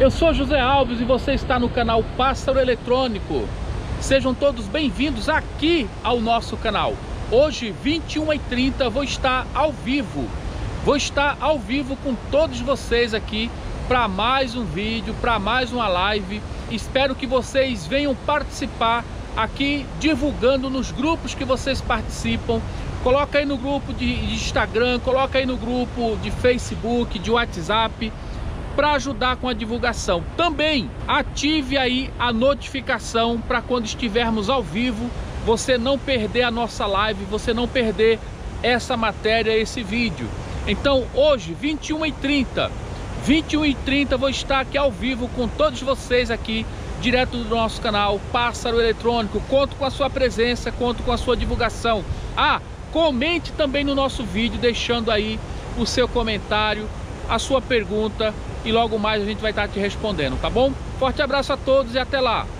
Eu sou José Alves e você está no canal Pássaro Eletrônico. Sejam todos bem-vindos aqui ao nosso canal. Hoje, 21h30, vou estar ao vivo. Vou estar ao vivo com todos vocês aqui para mais um vídeo, para mais uma live. Espero que vocês venham participar aqui divulgando nos grupos que vocês participam. Coloca aí no grupo de Instagram, coloca aí no grupo de Facebook, de WhatsApp para ajudar com a divulgação. Também ative aí a notificação para quando estivermos ao vivo, você não perder a nossa live, você não perder essa matéria, esse vídeo. Então hoje, 21h30, 21h30 vou estar aqui ao vivo com todos vocês aqui, direto do nosso canal Pássaro Eletrônico. Conto com a sua presença, conto com a sua divulgação. Ah, comente também no nosso vídeo, deixando aí o seu comentário, a sua pergunta e logo mais a gente vai estar te respondendo, tá bom? Forte abraço a todos e até lá!